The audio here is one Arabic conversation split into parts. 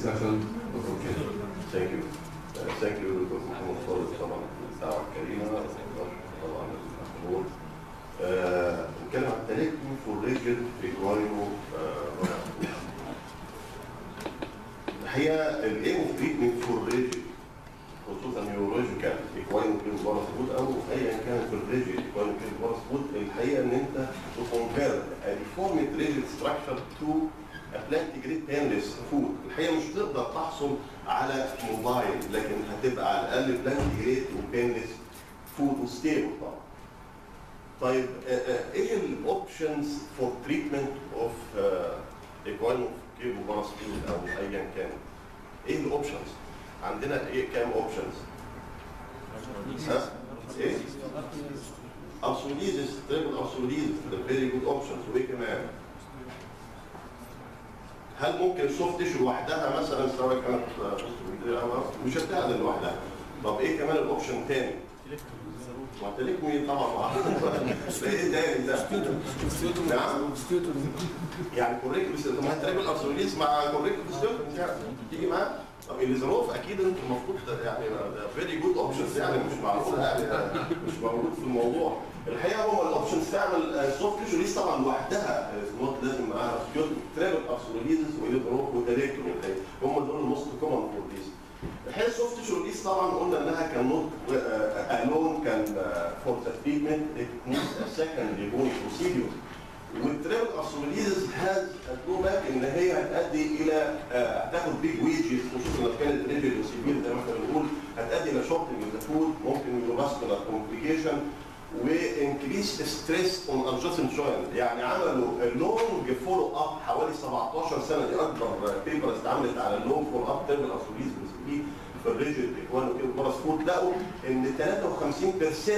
discussion. Okay. thank you thank you دكتور محمد خالد طبعا الدعوه الكريمه طبعا المحمود نتكلم عن ال talectomy for rigid equino الحقيقة ال aim of treatment for rigid خصوصا neurological equino cavovarus foot أو ايا كانت ال rigid equino cavovarus foot الحقيقة إن أنت ت convert deformed rigid structure to plantigrade painless foot الحقيقة مش تقدر تحصل على موبايل لكن هتبقى على الأقل plantigrade و painless foot و stable طبعا. طيب آه، آه، إيه ال options for treatment of equino cavovarus foot أو ايا كان؟ إيه ال options عندنا إيه كام options إيه؟ ابسوليزس تريبل ابسوليزس فيري جود اوبشنز وإيه كمان؟ هل ممكن السوفت تيشو لوحدها مثلا؟ سواء كانت مش هتعدل لوحدها. طب إيه كمان الاوبشن تاني؟ وهتليكمي طبعا؟ مع إيه تاني ده؟ نعم. يعني كوريكت بس طب ما هتراجل الابسوليز مع كوريكت بس يعني تيجي معاه طب الظروف أكيد أنتوا المفروض يعني فيري جود اوبشنز يعني مش معروف يعني مش موجود في الموضوع. الحقيقة هو الاوبشنز تعمل سوفت ليس طبعا لوحدها نوت لازم معاها. ترابل ابسوليزز والظروف وتراكم هم دول الموست كومن فور ذيس الحقيقة السوفت ريليس طبعا قلنا إنها كان نوت الون كان فور تريتمنت ات نيدز سكند بوني بروسيدور والتريبل ابسوليزز هاز drawback إن هي هتؤدي إلى آه، هتاخد big wedges خصوصا لو كانت rigid و severe زي ما إحنا بنقول هتؤدي إلى shortening the foot ممكن neurovascular complication و increase stress on adjacent joint يعني عملوا long follow up حوالي 17 سنة. دي أكبر paper اتعملت على ال long follow up triple arthrodesis في ال rigid equino وكده foot لقوا إن 53%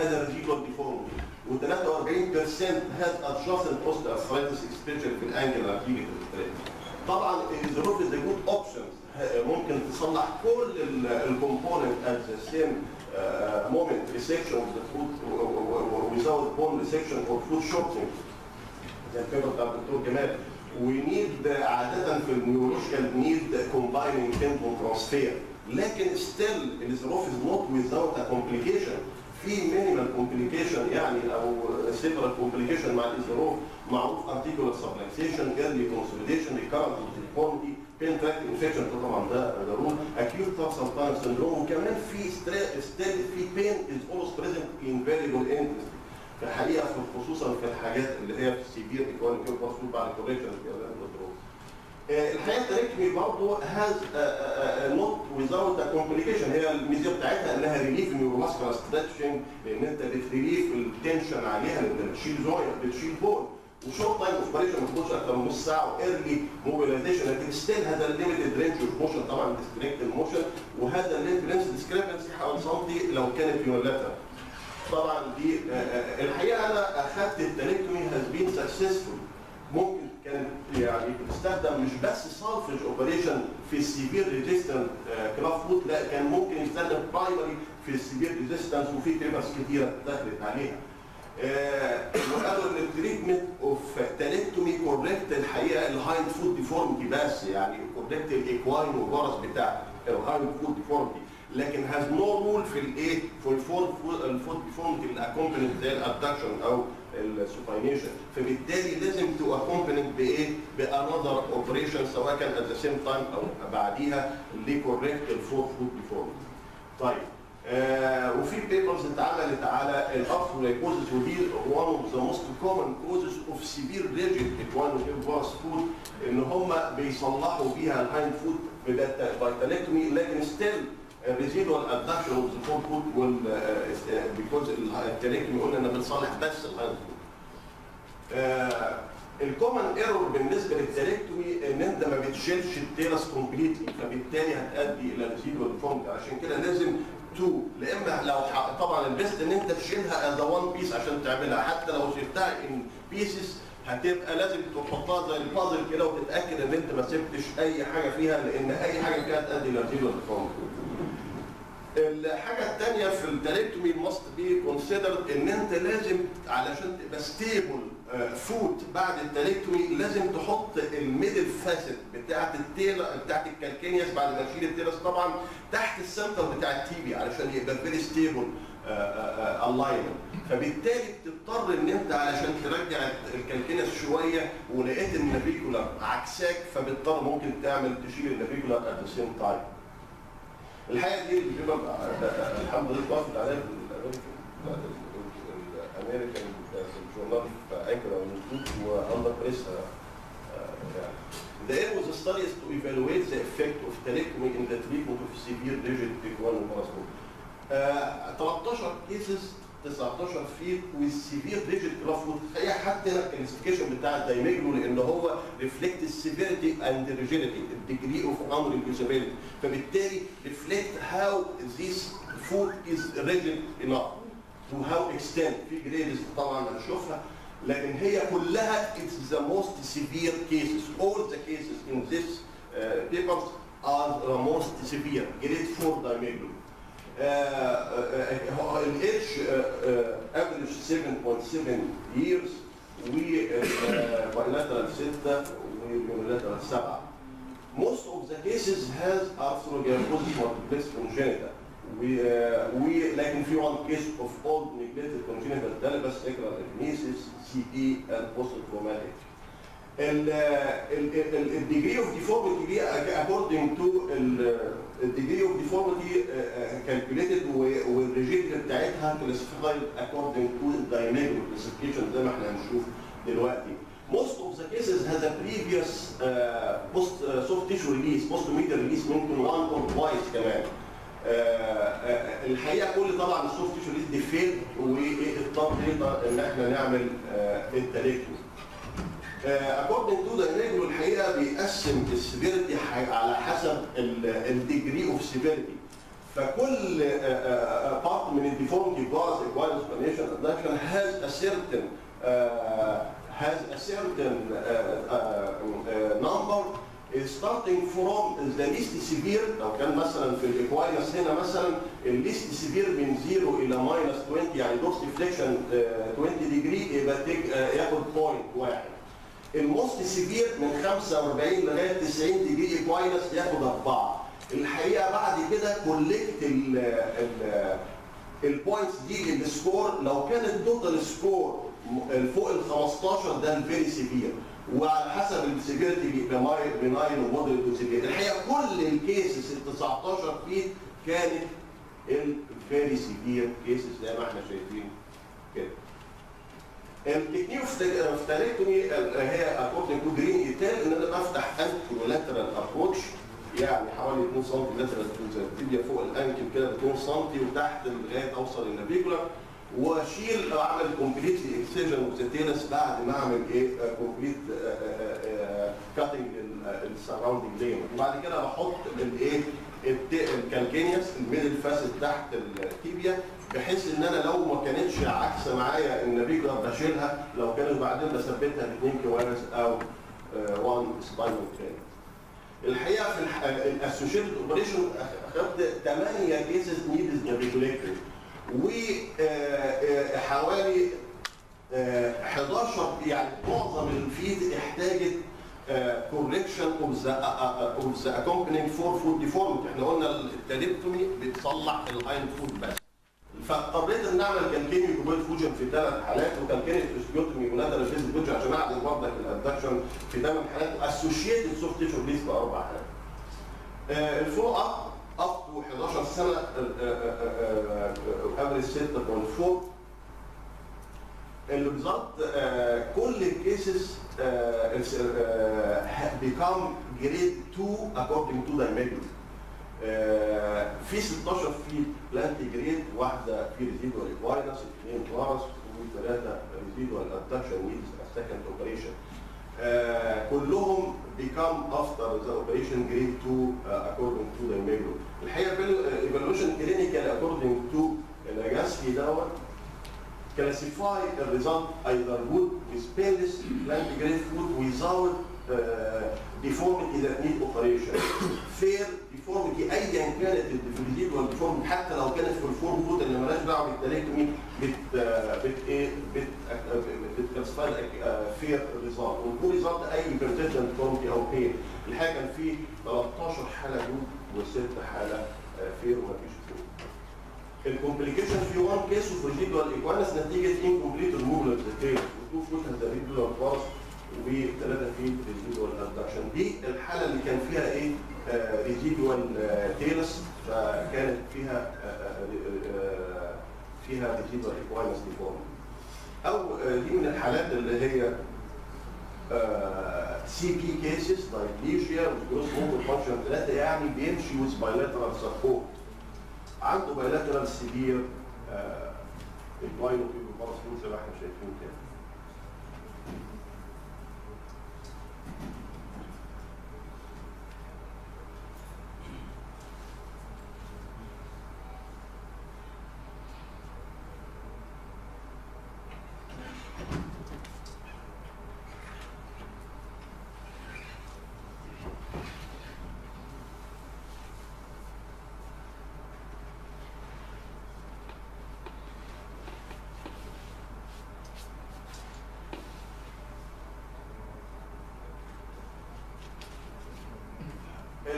had residual deformity و43% has adjacent post arthritis especially في ال ankle طبعا ال Ilizarov is good options ممكن تصلح كل ال component at the same moment correction of the foot without bone resection or foot shortening زي الفكرة بتاع الدكتور جمال و need عادة في ال neurological need combining tendon transfer لكن still ال Ilizarov is not without a complication. في مينيمال كومبليكيشن يعني أو سيفرال كومبليكيشن مع الظروف معروف ارتيكولار سبلكسيشن ايرلي كونسوليديشن ريكارنت ديفورميتي بين تراك انفكشن طبعا ده ضروري. اكيوت تارسال سندروم وكمان في ستيل في بين از اولوز بريزنت ان فيريبل انترست في الحقيقة خصوصا في الحاجات اللي هي في السيفير ايكوال كيو بعد كوريكشن الحقيقة التراكمي برضه هاز not without complication هي الميزة بتاعتها إنها relief neuromuscular stretching لأن أنت بت relieve ال tension عليها لأن بتشيل joint بتشيل bone و short time operation ما تاخدش أكتر من نص ساعة و early mobilization لكن still has limited range of motion طبعا disconnect ال motion و has limb length discrepancy حوالي سنتي لو كانت unilateral طبعا دي آه، آه، الحقيقة أنا اخذت ال talectomy has been successful يعني بتستخدم مش بس سالفج اوبريشن في السيفير ريزيستنت كلاف فود لا كان ممكن يستخدم برايمري في السيفير ريزيستنس وفي بيبرز كتيره دخلت عليها. آه، وقالوا ان التريتمنت اوف تالكتومي كوريكت الحقيقة الهايند فود ديفورمتي بس يعني كوريكت الايكواين والفرس بتاع الهايند فود ديفورمتي لكن هاز نو رول في الايه في الفود الفود ديفورمتي الاكومبانيد زي الابدكشن أو ال supination فبالتالي لازم to accompanied بإيه؟ ب another operation سواء كان at the same time أو بعديها ل correct ال fore foot deformity. طيب آه وفي papers اتعملت على ال arthrogryposis ودي one of the most common causes of severe rigid equine foot إن هم بيصلحوا بيها ال hind foot في talectomy لكن still ال residual adduction of the fore foot وال because ال talectomy قلنا إن بنصلح بس ال hind foot. ال common error بالنسبة لل talectomy إن أنت ما بتشيلش ال talus completely فبالتالي هتؤدي إلى residual deformity عشان كده لازم to لا إما لو طبعا ال best إن أنت تشيلها as one piece عشان تعملها. حتى لو شلتها in pieces هتبقى لازم تحطها زي البازل كده وتتأكد إن أنت ما سبتش أي حاجة فيها لأن أي حاجة فيها تؤدي إلى residual deformity. الحاجة الثانية في ال talectomy must be considered إن أنت لازم علشان تبقى stable foot بعد ال talectomy لازم تحط ال middle facet بتاعت ال talus بتاعت ال calcaneus بعد ما تشيل ال talus طبعا تحت ال center بتاع ال tibia علشان يبقى very stable alignment فبالتالي بتضطر إن أنت علشان ترجع ال calcaneus شوية ولقيت ال navicular عكساك فبتضطر ممكن تعمل تشيل ال navicular at the same time الحقيقة دي بتبقى الحمد لله اتوافقت عليها الامريكان جورنال في انكر واندر بريس يعني The aim of the study is to evaluate the effect of telectomy in the treatment of severe rigid equine parasite. Uh, 13 cases 19 فيت with severe rigid growth هي حتى الكلاسيفيكيشن بتاع الدايميجلو لأن هو السيفيريتي and the rigidity the degree of unreducibility فبالتالي reflect how this food is rigid enough to how extent في جريدز طبعا هنشوفها لكن هي كلها the most severe cases all the cases in this uh, papers are the most severe grade 4 diameter الاتش افريج 7.7 years وبايلاترال 6 ويونيلاترال 7 most of the cases has arthrogryposis multiplex congenital we, uh, we لكن في one case of old neglected congenital talibus sacral ecnesis CE and post traumatic الديجري اوف ديفورمتي دي اكوردنج تو الديجري اوف ديفورمتي كالكوليتد والريجيم بتاعتها كلاسيفايد اكوردنج تو الدايناميك كلاسيفيكيشن زي ما إحنا هنشوف دلوقتي. Most of the cases has a previous uh, post uh, soft tissue release post medial release ممكن one or twice كمان. آه آه الحقيقة كل طبعا السوفت تيشو ليز دي فين وايه الطريقة إن إحنا نعمل آه التريكتوري اكوردنج تو ذا ريجولو الحقيقة بيقسم السيفيريتي على حسب ال degree of severity فكل part من ال deformity varus equinus supination adduction has a certain has a certain uh, uh, number starting from the least severe. لو كان مثلا في ال equinus هنا مثلا ال least severe من 0 إلى minus 20 يعني dorsiflexion 20 degree يبقى ياخد point واحد. ال most severe من 45 لغاية 90 degree equinus ياخد أربعة. الحقيقة بعد كده collect ال points دي ال score لو كان ال total score فوق ال 15 ده ال very severe وعلى حسب ال severity بيبقى benign و moderate و severe الحقيقة كل ال cases ال 19 فيه كانت ال very severe cases زي ما إحنا شايفين كده. ال technique talectomy هي according to Green et al إن أنا بفتح anterolateral approach يعني حوالي 2 سم lateral tibia فوق ال ankle كده 2 سم وتحت لغاية أوصل لل navicular وأشيل أعمل complete excision of the talus بعد ما أعمل إيه complete cutting ال surrounding layer وبعد كده بحط الايه ال calcaneus ال middle facet تحت ال tibia بحيث إن أنا لو ما كانتش عكس معايا ال navicular بشيلها لو كانت بعدين بثبتها باثنين K-wires أو 1 Steinmann pin. الحقيقة في ال associated operation اخدت 8 cases needs naviculectomy وحوالي 11 يعني معظم ال feet احتاجت correction of the of the accompanying forefoot deformity إحنا قلنا ال talectomy بتصلح ال hindfoot بس. فاضطريت إن اعمل calcaneocuboid fusion في ثلاث حالات و calcaneal osteotomy ونادر with fusion عشان اعدل برضك ال adduction في ثمان حالات و associated soft tissue release في أربع حالات. ال follow up up to 11 سنه average 6.4 ال result كل ال cases become grade 2 according to the measurement. في 16 feet plantigrade واحدة في residual equinus اثنين varus وثلاثه residual adduction needs second operation كلهم become after the operation grade 2 uh, according to the measurement. الحقيقة evaluation clinical according to Legaspi et al classify the result either good with painless plantigrade foot without uh, deformity that need operation. Fair ال deformity ايا كانت ال residual deformity حتى لو كانت في ال forefoot اللي مالهاش دعوة بال talectomy بت بت إيه؟ بت بت classify fair result. وال poor result أي persistent deformity أو pain الحقيقة كان في 13 حالة good وست حالة fair ومفيش poor ال complication في one case of residual equinus نتيجة انكمبليت ريموفال اوف ذا تيل و two foot has residual varus وثلاثه في residual adduction دي الحالة اللي كان فيها إيه؟ residual talus فكانت فيها آه، آه، فيها residual equinus deformity أو آه، دي من الحالات اللي هي CP cases diplegia و gross motor function ثلاثة يعني بيمشي with bilateral support عنده bilateral severe equinocavovarus foot زي ما إحنا شايفين كده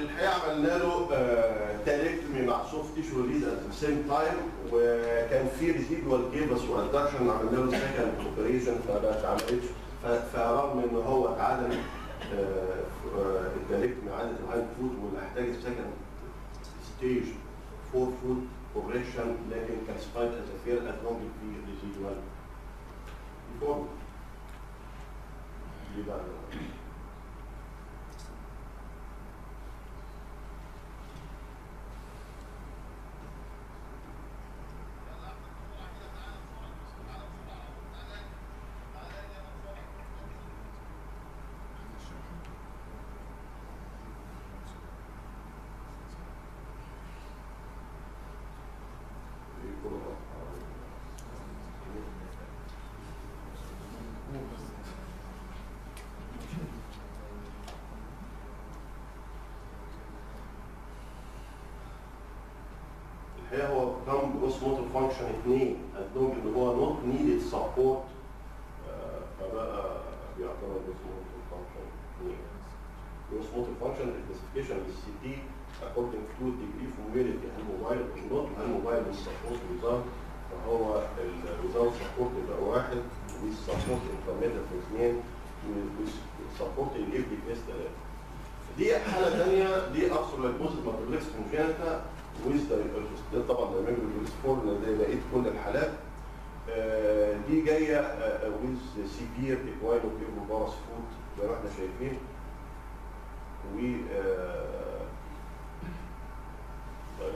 الحقيقة عملنا له talectomy مع soft tissue release at the same time وكان في residual cavus و adduction عملنا له second operation فما اتعملتش فرغم إن هو اتعمل ال talectomy عدل ال hindfoot واللي احتاج second stage forefoot operation لكن كان classified as fair as long في residual deformity الحقيقة هو كم جروس موتور فانكشن 2 الدوج اللي هو نوت نيدد سبورت فبقى بيعتبر جروس موتور فانكشن 2 جروس موتور فانكشن للسي تي according to degree of mobility هل موبايل أو نوت هل موبايل بالسبورت ويزار فهو الويزار سبورت يبقى واحد والسبورت انترميديت اثنين والسبورت الاف دي اس ثلاثة دي حاله ثانية دي ابسط لايبوزيس ماتريكس كونجنتا ويز ده طبعا ده ميجرو فور زي بقيه كل الحالات. آه، دي جاية ويز سيفير ايكوايلو كيرو باراس فوت زي ما إحنا شايفين. و آه، طيب،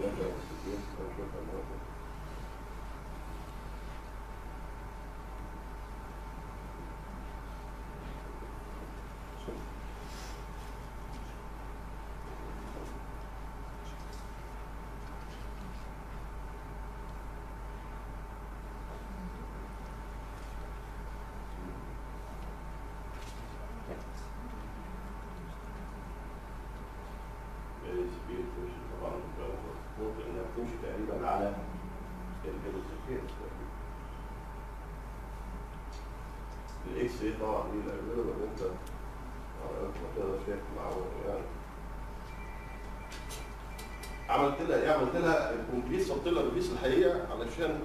الاكس اي طبعا دي ال available أنت على قد ما تقدر شايف مع يعني. عملت لها إيه؟ عملت لها ال complete subtalar release الحقيقة علشان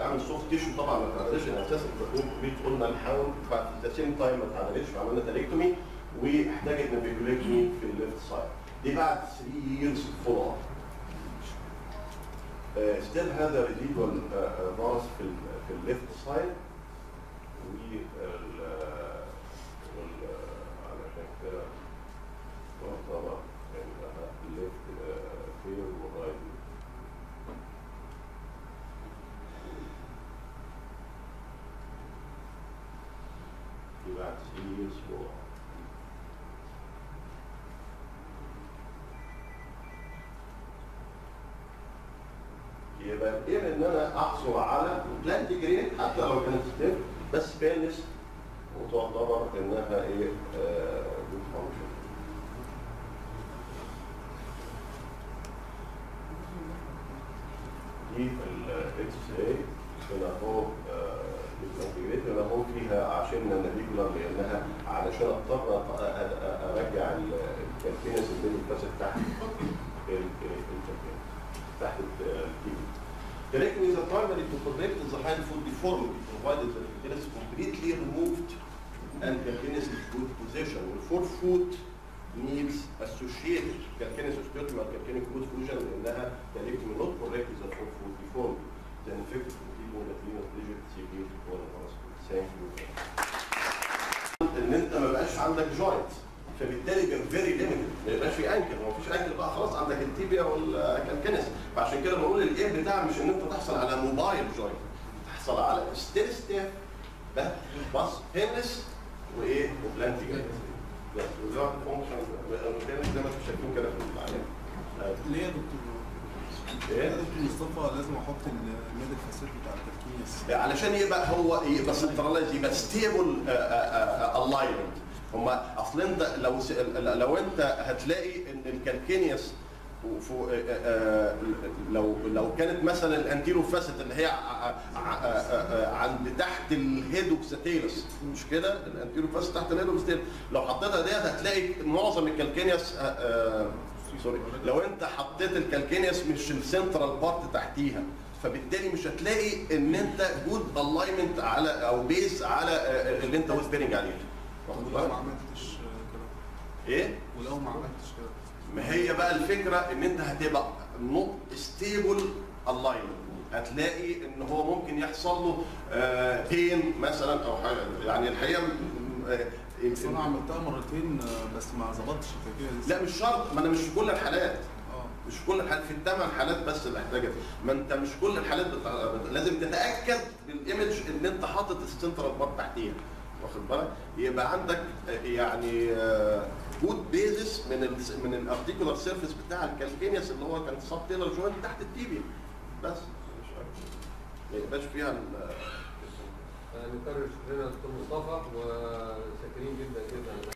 أعمل soft tissue طبعا ما اتعملش أساسا ال complete قلنا نحاول بعد the same time ما اتعملتش فعملنا talectomy واحتاجت naviculectomy في ال left side دي بعد 3 years follow up still has residual باص في ال في الليفت سايد وال يبقى بإيه ان أنا احصل على بلانت جريد حتى لو كانت ستيب بس فيرنس وتعتبر انها إيه جود آه فانكشن دي الاتش اي هنا هو الانتجريت هنا اهو فيها عشان الريجولار لانها علشان اضطر ارجع الكالكينس اللي اتكسر تحت Correctly is a primary to correct the hind foot deformity provided that the calcaneus is completely removed and calcaneus is good position. The forefoot needs associated calcaneus osteotomy or calcaneus good fusion لانها correctly not correct is a forefoot deformity. Then effective continuing the cleanest digit severe or Thank you. ان انت ما بقاش عندك جوينت فبالتالي يبقى فيري ليميتد ما يبقاش في انكل ما فيش انكل بقى خلاص عندك التيبيا والكالكنس فعشان كده بقول الايه بتاع مش إن أنت تحصل على mobile joint تحصل على still stiff بس painless وايه و plantigrade بس وده function زي ما أنتم شايفين كده في العيان ليه يا دكتور؟ إيه؟ مصطفى لازم أحط ال middle facet بتاع ال calcaneus. علشان يبقى هو يبقى centralized يبقى stable alignment هما اصل انت لو لو أنت هتلاقي إن ال calcaneus وفو- آه، آه، لو لو كانت مثلا ال anterior facet اللي هي آه، آه، عند تحت الهيدوكساتيلس مش كده؟ ال anterior facet تحت الهيدوكساتيلس لو حطيتها ديت هتلاقي معظم ال calcaneus آه، آه، sorry لو أنت حطيت ال calcaneus مش ال central part تحتيها فبالتالي مش هتلاقي إن أنت good alignment على أو base على آه، اللي أنت weight bearing عليه. ولو بالك؟ ما عملتش كده؟ إيه؟ ولو ما عملتش كده. ما هي بقى الفكرة إن أنت هتبقى not stable alignment هتلاقي إن هو ممكن يحصل له pain مثلا أو حاجة. يعني الحقيقة آه، بس أنا عملتها مرتين آه، بس ما ظبطتش لا مش شرط. ما أنا مش في كل الحالات. مش كل الحالات. في الثمان حالات بس اللي محتاجه ما أنت مش كل الحالات بتاع... لازم تتأكد بال image إن أنت حاطط ال central part تحتيها. واخد بالك؟ يبقى عندك آه، يعني good basis من ال من ال articular surface بتاع ال calcaneus اللي هو كان subtalar joint تحت ال tibia. بس. مش أكتر. ما يبقاش فيها ال- نكرر شكرنا لدكتور مصطفى وشاكرين جدا جدا.